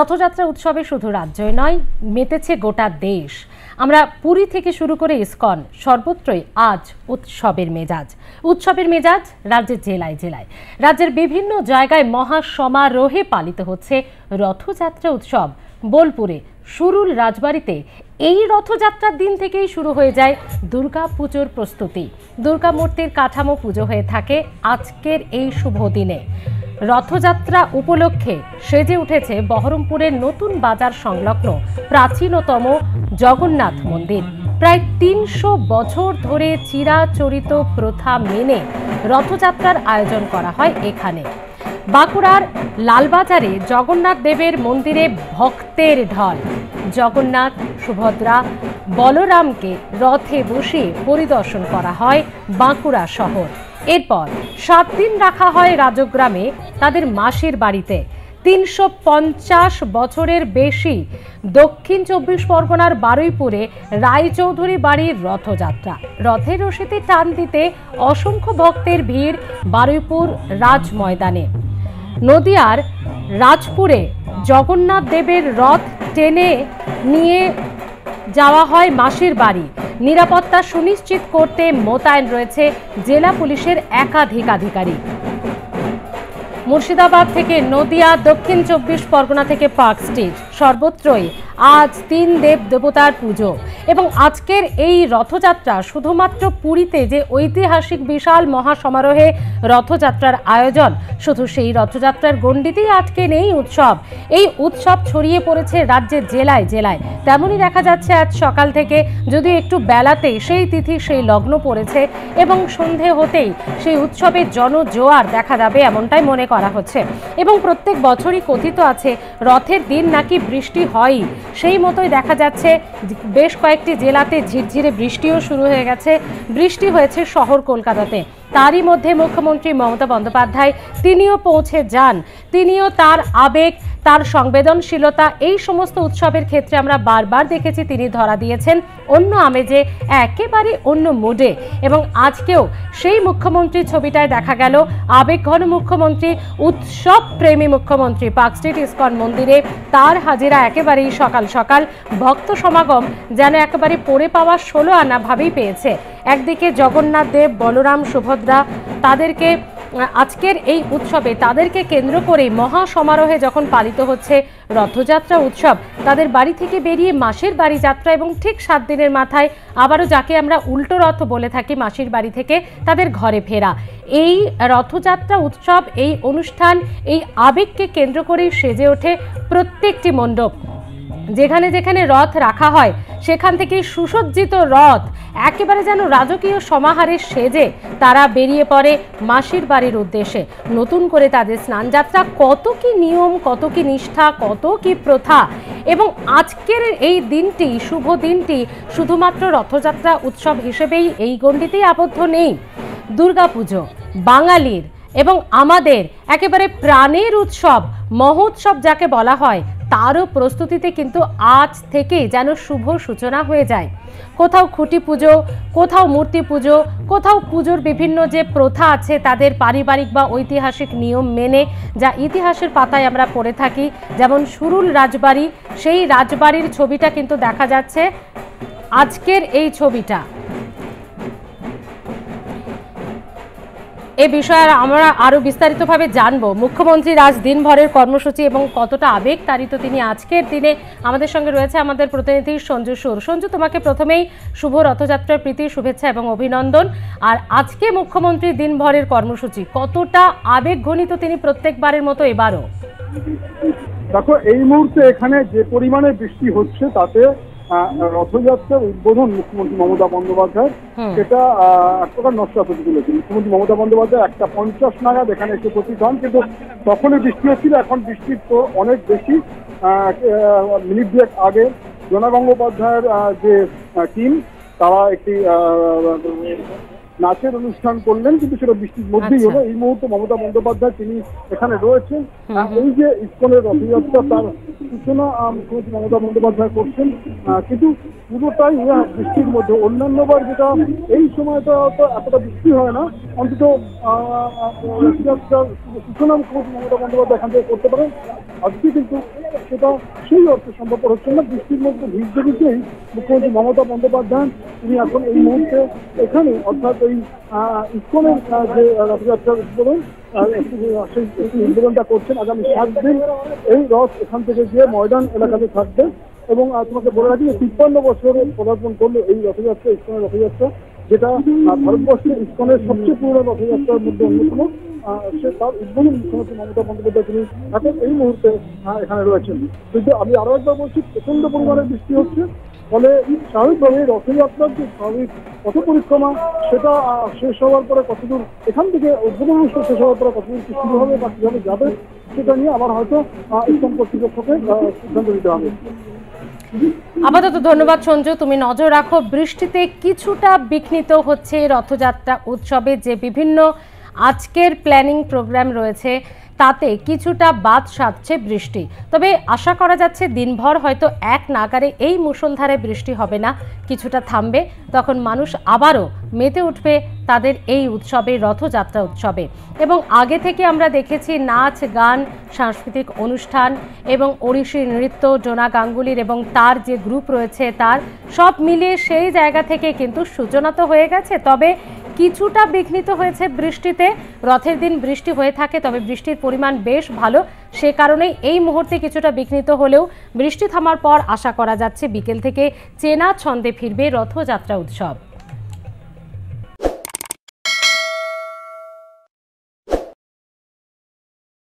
রথযাত্রা উৎসবে শুধু রাজ্যই নয়, মেতেছে গোটা দেশ। আমরা পুরী থেকে শুরু করে ইসকন, সর্বত্রই আজ উৎসবের মেজাজ। উৎসবের মেজাজ রাজ্যের জেলায় জেলায়। রাজ্যের বিভিন্ন জায়গায় মহা সমারোহে পালিত হচ্ছে রথযাত্রা উৎসব। বোলপুরে সুরুল রাজবাড়িতে এই রথযাত্রার দিন থেকেই শুরু হয়ে যায় দুর্গা পুজোর প্রস্তুতি। দুর্গা মূর্তির কাঠামো পুজো হয়ে থাকে আজকের এই শুভ দিনে। রথযাত্রা উপলক্ষে সেজে উঠেছে বহরমপুরের নতুন বাজার সংলগ্ন প্রাচীনতম জগন্নাথ মন্দির। প্রায় তিনশো বছর ধরে চিরাচরিত প্রথা মেনে রথযাত্রার আয়োজন করা হয় এখানে। বাঁকুড়ার লালবাজারে জগন্নাথ দেবের মন্দিরে ভক্তের ঢল। জগন্নাথ, সুভদ্রা, বলরামকে রথে বসে পরিদর্শন করা হয় বাঁকুড়া শহর। এরপর সাত দিন রাখা হয় রাজগ্রামে তাদের মাসির বাড়িতে। তিনশো পঞ্চাশ বছরের বেশি দক্ষিণ চব্বিশ পরগনার বারুইপুরে রায়চৌধুরী বাড়ির রথযাত্রা। রথের রশিতে টান দিতে অসংখ্য ভক্তের ভিড় বারুইপুর রাজ ময়দানে নদিয়ার রাজপুরে জগন্নাথ দেবের রথ টেনে নিয়ে যাওয়া হয় মাসির বাড়ি। নিরাপত্তা সুনিশ্চিত করতে মোতায়েন রয়েছে জেলা পুলিশের একাধিক আধিকারিক। মুর্শিদাবাদ থেকে নদিয়া, দক্ষিণ চব্বিশ পরগনা থেকে পার্ক স্ট্রিট। সর্বত্রই আজ তিন দেব দেবতার পুজো। এবং আজকের এই রথযাত্রা শুধুমাত্র পুরীতে যে ঐতিহাসিক বিশাল মহাসমারোহে রথযাত্রার আয়োজন, শুধু সেই রথযাত্রার গণ্ডিতেই আটকে নেই উৎসব। এই উৎসব ছড়িয়ে পড়েছে রাজ্যের জেলায় জেলায়। তেমনই দেখা যাচ্ছে আজ সকাল থেকে যদি একটু বেলাতে সেই তিথি, সেই লগ্ন পড়েছে এবং সন্ধে হতেই সেই উৎসবের জনজোয়ার দেখা যাবে এমনটাই মনে করা হচ্ছে। এবং প্রত্যেক বছরই কথিত আছে, রথের দিন নাকি বৃষ্টি হয়ই। সেই মতোই দেখা যাচ্ছে, বেশ কয়েকটি জেলাতে ঝিরঝিরে বৃষ্টিও শুরু হয়ে গেছে। বৃষ্টি হয়েছে শহর কলকাতাতে। তারই মধ্যে মুখ্যমন্ত্রী মমতা বন্দ্যোপাধ্যায় তিনিও পৌঁছে যান। তিনিও তার আবেগ তার সংবেদনশীলতা, এই সমস্ত উৎসবের ক্ষেত্রে আমরা বারবার দেখেছি তিনি ধরা দিয়েছেন অন্য আমেজে, একেবারে অন্য মুডে এবং আজকেও সেই মুখ্যমন্ত্রী ছবিটায় দেখা গেল আবেগঘন মুখ্যমন্ত্রী, উৎসব প্রেমী মুখ্যমন্ত্রী, পার্ক স্ট্রিট ইস্কন মন্দিরে তার হাজিরা একেবারেই সকাল সকাল। ভক্ত সমাগম যেন একেবারে পড়ে পাওয়া ষোলো আনা ভাবেই পেয়েছে। একদিকে জগন্নাথ দেব, বলরাম, সুভদ্রা, তাদেরকে আজকের এই উৎসবে তাদেরকে কেন্দ্র করে মহা সমারোহে যখন পালিত হচ্ছে রথযাত্রা উৎসব, তাদের বাড়ি থেকে বেরিয়ে মাসির বাড়ি যাত্রা এবং ঠিক সাত দিনের মাথায় আবারও যাকে আমরা উল্টো রথ বলে থাকি, মাসির বাড়ি থেকে তাদের ঘরে ফেরা। এই রথযাত্রা উৎসব, এই অনুষ্ঠান, এই আবেগকে কেন্দ্র করেই সেজে ওঠে প্রত্যেকটি মণ্ডপ। যেখানে যেখানে রথ রাখা হয়, সেখান থেকে সুসজ্জিত রথ একেবারে যেন রাজকীয় সমাহারে সেজে তারা বেরিয়ে পড়ে মাসির বাড়ির উদ্দেশ্যে। নতুন করে তাদের স্নানযাত্রা, কত কি নিয়ম, কত কি নিষ্ঠা, কত কি প্রথা এবং আজকের এই দিনটি, শুভ দিনটি শুধুমাত্র রথযাত্রা উৎসব হিসেবেই এই গণ্ডিতেই আবদ্ধ নেই। দুর্গাপুজো, বাঙালির এবং আমাদের একেবারে প্রাণের উৎসব, মহোৎসব যাকে বলা হয় তারও প্রস্তুতিতে কিন্তু আজ থেকে যেন শুভ সূচনা হয়ে যায়। কোথাও খুঁটি পুজো, কোথাও মূর্তি পুজো, কোথাও পুজোর বিভিন্ন যে প্রথা আছে তাদের পারিবারিক বা ঐতিহাসিক নিয়ম মেনে যা ইতিহাসের পাতায় আমরা পড়ে থাকি, যেমন সুরুল রাজবাড়ি, সেই রাজবাড়ির ছবিটা কিন্তু দেখা যাচ্ছে। আজকের এই ছবিটা। এ বিষয়ে আমরা আরও বিস্তারিতভাবে জানব। মুখ্যমন্ত্রীর আজ দিনভরের কর্মসূচি এবং কতটা আবেগ তারিত তিনি আজকের দিনে আমাদের সঙ্গে রয়েছে আমাদের প্রতিনিধি সঞ্জু সুর। সঞ্জু, তোমাকে প্রথমেই শুভ রথযাত্রার প্রীতি, শুভেচ্ছা এবং অভিনন্দন। আর আজকে মুখ্যমন্ত্রীর দিনভরের কর্মসূচি, কতটা আবেগ ঘনিত তিনি প্রত্যেকবারের মতো এবারও? দেখো, এই মুহূর্তে এখানে যে পরিমাণে বৃষ্টি হচ্ছে, তাতে রথযাত্রার উদ্বোধন মুখ্যমন্ত্রী মমতা বন্দ্যোপাধ্যায় সেটা এক প্রকার নষ্ট হতে মুখ্যমন্ত্রী মমতা বন্দ্যোপাধ্যায় একটা পঞ্চাশ নাগাদ এখানে এসে উপস্থিত হন কিন্তু তখনই বৃষ্টি হচ্ছিল এখন বৃষ্টির তো অনেক বেশি। মিনিট দুয়েক আগে জনা গঙ্গোপাধ্যায়ের যে টিম তারা একটি নাচের অনুষ্ঠান করলেন কিন্তু সেটা বৃষ্টির মধ্যেই আচ্ছা। হলো। এই মুহূর্তে মমতা বন্দ্যোপাধ্যায় তিনি এখানে রয়েছেন। এই যে ইস্কনের রথযাত্রা তার সূচনা মুখ্যমন্ত্রী মমতা বন্দ্যোপাধ্যায় করছেন। কিন্তু পুরোটাই বৃষ্টির মধ্যে। অন্যান্যবার যেটা এই সময়টা তো এতটা বৃষ্টি হয় না। অন্তত রথযাত্রার সূচনা মুখ্যমন্ত্রী মমতা বন্দ্যোপাধ্যায় এখান থেকে করতে পারেন। আজকে কিন্তু সেটা সেই অর্থে সম্ভবপর হচ্ছে না। বৃষ্টির মধ্যে ভিড় ভিজতেই মুখ্যমন্ত্রী মমতা বন্দ্যোপাধ্যায় তিনি এখন এই মুহূর্তে এখানে অর্থাৎ এই ইস্কনের যে রথযাত্রার উদ্বোধন উদ্বোধনটা করছেন আগামী সাত দিন। এই রথ এখান থেকে গিয়ে ময়দান এলাকাতে থাকবে এবং তোমাকে বলে রাখি তিপ্পান্ন বছরে পদার্পণ করল এই রথযাত্রা, ইস্কনের রথযাত্রা, যেটা ভারতবর্ষের ইস্কনের সবচেয়ে পুরনো রথযাত্রার মধ্যে অন্যতম। সে তার উদ্বোধন মুখ্যমন্ত্রী মমতা বন্দ্যোপাধ্যায় তিনি এখন এই মুহূর্তে এখানে রয়েছেন। কিন্তু আমি আরও একবার বলছি প্রচণ্ড পরিমাণে বৃষ্টি হচ্ছে। ফলে স্বাভাবিকভাবে রথযাত্রার যে স্বাভাবিক পথ পরিক্রমা, সেটা শেষ হওয়ার পরে কতদূর এখান থেকে উদ্বোধন অনুষ্ঠান শেষ হওয়ার পরে কতদূর কি শুরু হবে বা কীভাবে যাবে, সেটা নিয়ে আবার হয়তো ইসলাম কর্তৃপক্ষকে সিদ্ধান্ত নিতে হবে। আপাতত ধন্যবাদ সঞ্জু, তুমি নজর রাখো, বৃষ্টিতে কিছুটা বিঘ্নিত হচ্ছে রথযাত্রা উৎসবে যে বিভিন্ন আজকের প্ল্যানিং প্রোগ্রাম রয়েছে। তাতে কিছুটা বাদ সাধছে বৃষ্টি। তবে আশা করা যাচ্ছে দিনভর হয়তো এক নাগারে এই মুষলধারে বৃষ্টি হবে না, কিছুটা থামবে। তখন মানুষ আবারও মেতে উঠবে তাদের এই উৎসবে, রথযাত্রা উৎসবে। এবং আগে থেকে আমরা দেখেছি নাচ, গান, সাংস্কৃতিক অনুষ্ঠান এবং ওড়িশি নৃত্য, জোনা গাঙ্গুলির এবং তার যে গ্রুপ রয়েছে তার, সব মিলিয়ে সেই জায়গা থেকে কিন্তু সূচনা তো হয়ে গেছে। তবে কিছুটা বিঘ্নিত হয়েছে বৃষ্টিতে। রথের দিন বৃষ্টি হয়ে থাকে, তবে বৃষ্টির পরিমাণ বেশ ভালো। সে কারণেই এই মুহূর্তে কিছুটা বিঘ্নিত হলেও বৃষ্টি থামার পর আশা করা যাচ্ছে বিকেল থেকে চেনা ছন্দে ফিরবে রথযাত্রা উৎসব।